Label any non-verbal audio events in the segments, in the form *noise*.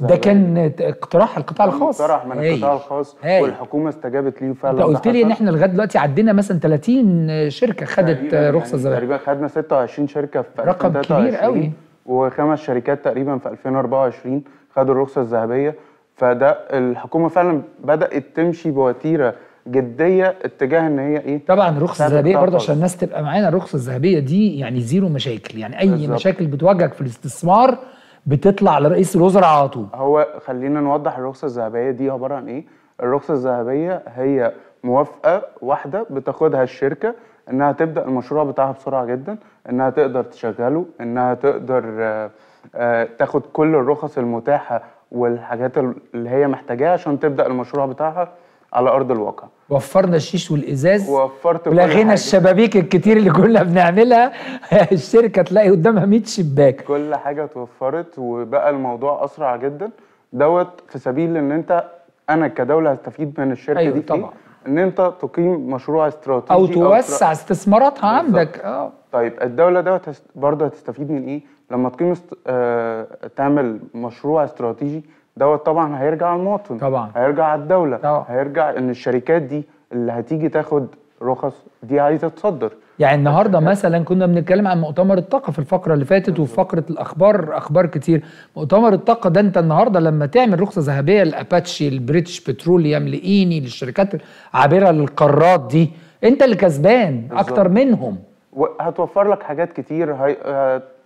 ده كان اقتراح القطاع الخاص اقترح من. القطاع الخاص هايل. والحكومة استجابت ليه فعلا انت قلت لي ان إحنا لغاية دلوقتي عدينا مثلا 30 شركة خدت تقريباً رخصة يعني زراعيه تقريبا خدنا 26 شركة في رقم كبير 2023 قوي. وخمس شركات تقريبا في 2024 خدوا الرخصة الذهبية فده الحكومة فعلا بدأت تمشي بوتيرة جدية اتجاه إن هي إيه طبعا الرخصه الذهبيه برضه عشان. الناس تبقى معانا الرخصه الذهبيه دي يعني زيرو مشاكل يعني أي بالظبط. مشاكل بتواجهك في الاستثمار بتطلع لرئيس الوزراء على طول. هو خلينا نوضح الرخصة الذهبية دي عبارة عن إيه؟ الرخصة الذهبية هي موافقة واحدة بتاخدها الشركة إنها تبدأ المشروع بتاعها بسرعة جدا إنها تقدر تشغله إنها تقدر آه، آه، تاخد كل الرخص المتاحة والحاجات اللي هي محتاجاها عشان تبدأ المشروع بتاعها. على أرض الواقع وفرنا الشيش والإزاز وفرت كل ولغينا. الشبابيك الكتير اللي كنا بنعملها *laughs* الشركة تلاقي قدامها 100 شباك كل حاجة اتوفرت وبقى الموضوع أسرع جدا دوت في سبيل إن أنت أنا كدولة هستفيد من الشركة أيوة دي في طبعا. إيه؟ إن أنت تقيم مشروع استراتيجي أو توسع استثماراتها بالظبط. عندك آه طيب الدولة دوت برضه هتستفيد من إيه لما تقيم است... آه... تعمل مشروع استراتيجي دوت طبعا هيرجع على المواطن طبعا. هيرجع على الدولة طبعا. هيرجع إن الشركات دي اللي هتيجي تاخد رخص دي عايزة تصدر يعني النهارده مثلا كنا بنتكلم عن مؤتمر الطاقة في الفقرة اللي فاتت وفي فقره الأخبار أخبار كتير. مؤتمر الطاقة ده أنت النهارده لما تعمل رخصة ذهبية للاباتشي البريتش بتروليوم لإيني للشركات العابرة للقارات دي أنت اللي كسبان أكتر منهم. وهتوفر لك حاجات كتير هي...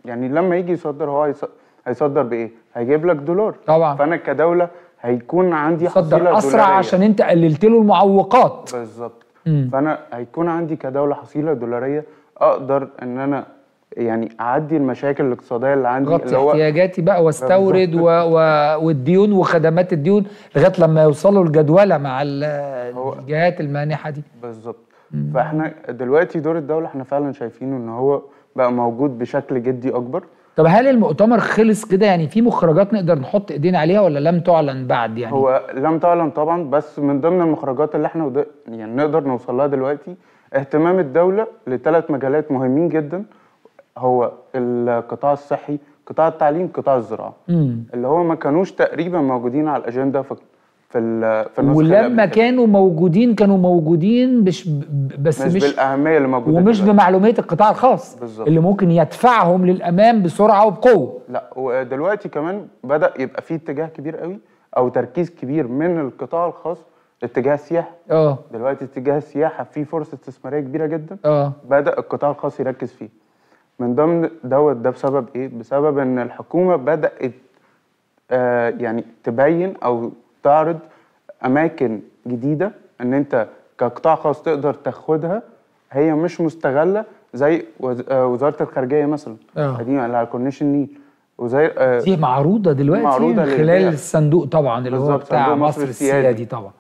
يعني لما يجي يصدر هو هيص... هيصدر بإيه؟ هيجيب لك دولار. طبعا. فأنا كدولة هيكون عندي حصيلة صدر أسرع دولارية. عشان أنت قللت له المعوقات. بالظبط. فأنا هيكون عندي كدولة حصيلة دولارية أقدر إن أنا يعني أعدي المشاكل الاقتصادية اللي عندي غطي اللي هو احتياجاتي بقى واستورد و... و... والديون وخدمات الديون لغاية لما يوصلوا الجدولة مع الجهات المانحة دي. بالظبط. فإحنا دلوقتي دور الدولة إحنا فعلا شايفينه إن هو بقى موجود بشكل جدي أكبر. طب هل المؤتمر خلص كده؟ يعني في مخرجات نقدر نحط ايدينا عليها ولا لم تعلن بعد يعني؟ هو لم تعلن طبعا بس من ضمن المخرجات اللي إحنا ود- يعني نقدر نوصل لها دلوقتي اهتمام الدولة لثلاث مجالات مهمين جدا. هو القطاع الصحي قطاع التعليم قطاع الزراعة. اللي هو ما كانوش تقريبا موجودين على الأجندة في في في ولما. كانوا موجودين كانوا موجودين مش ب- بس مش, مش, بالأهمية اللي موجودة ومش دلوقتي. بمعلوميه القطاع الخاص بالظبط. اللي ممكن يدفعهم للأمام بسرعة وبقوة. لا ودلوقتي كمان بدأ يبقى في اتجاه كبير قوي أو تركيز كبير من القطاع الخاص اتجاه السياحة. آه. دلوقتي اتجاه السياحة فيه فرصة استثمارية كبيرة جدا. آه. بدأ القطاع الخاص يركز فيه. من ضمن دوت ده بسبب إيه؟ بسبب إن الحكومة بدأت آه يعني تبين أو تعرض أماكن جديدة إن أنت كقطاع خاص تقدر تاخدها هي مش مستغلة زي آه، وزارة الخارجية مثلا آه. اللي على كورنيش النيل وزي آه دي معروضة دلوقتي معروضة من خلال. الصندوق طبعا اللي هو بتاع مصر مصر السيادي. السيادي طبعا